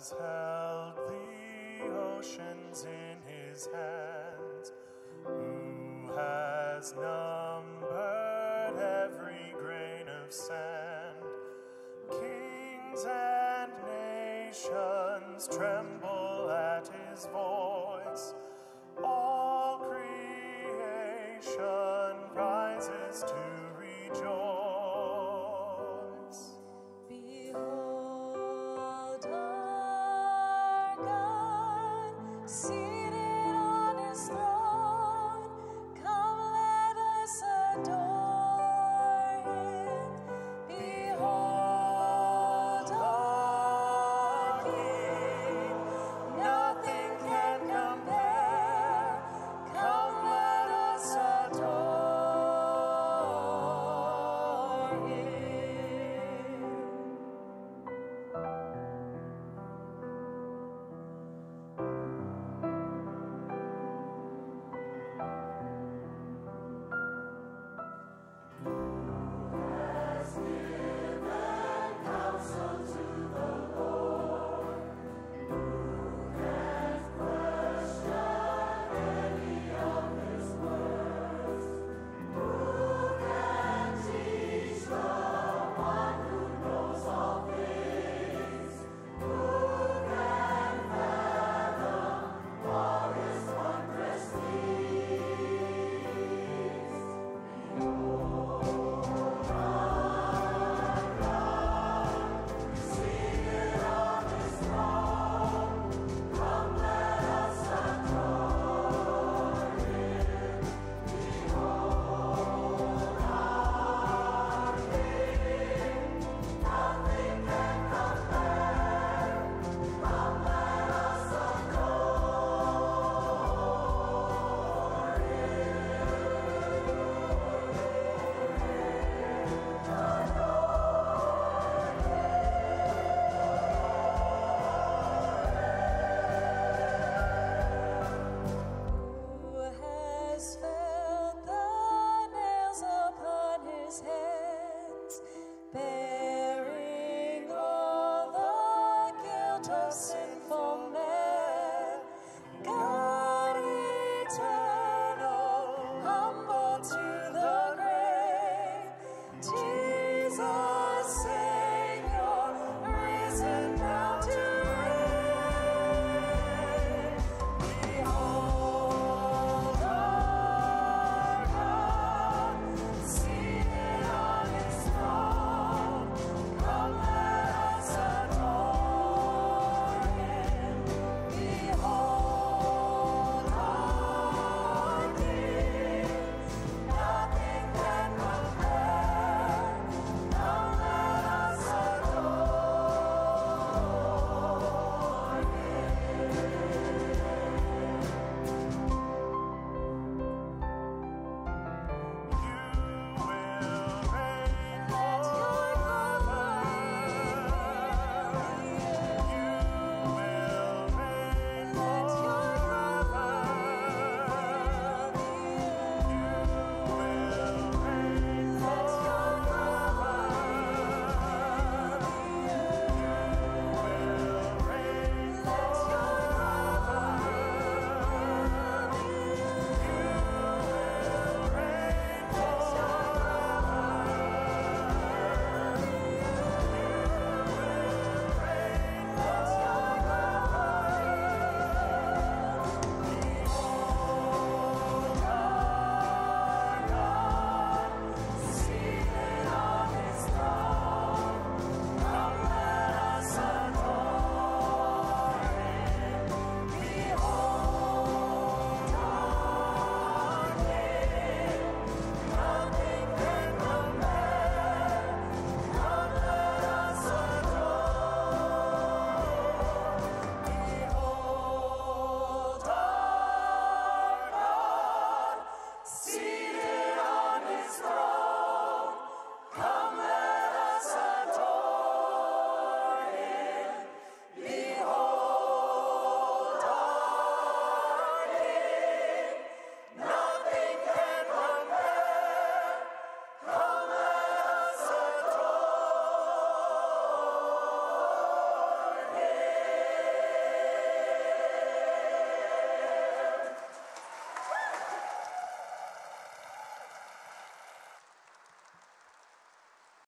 has held the oceans in his hands, who has numbered every grain of sand. Kings and nations tremble at his voice. See house